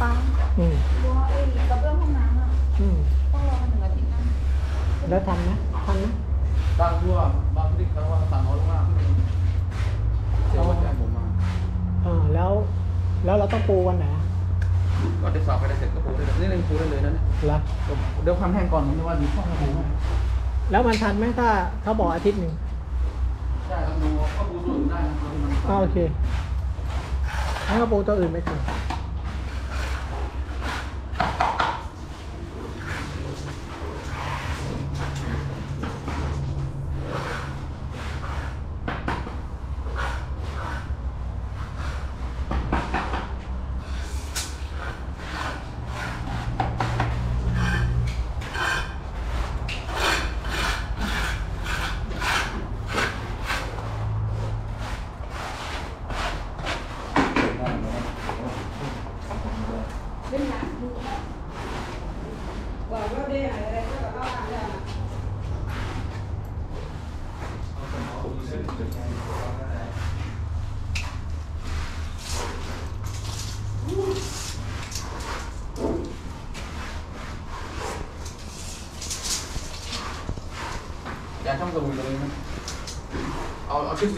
ปังอืมบัวไอ้กระเบื้องห้องน้ำอะอืมต้องรอกันหนึ่งอาทิตย์นะแล้วทันไหมทันไหมตั้งทั่วบางทีเขาว่าสั่งเขาลงมา แล้ว แล้วเราต้องปูวันไหนอะก็ได้สอบไปได้เสร็จก็ปูได้เลยนี่เล่นปูได้เลยนะเนี่ยเหรอเดี๋ยวความแห้งก่อนผมจะว่าดีข้อมาปูให้แล้วมันทันไหมถ้าเขาบอกอาทิตย์หนึ่งได้ครับดูก็ปูตัวอื่นได้นะตัวที่มันอ่าโอเคให้เขาปูตัวอื่นไม่ทันเป็นหลักดูบอกว่าได้อะไรก็เอาอ่าน Wow, well đi này đây các bạn ăn nha. Dạ trong rồi rồi. Ờ, ở trước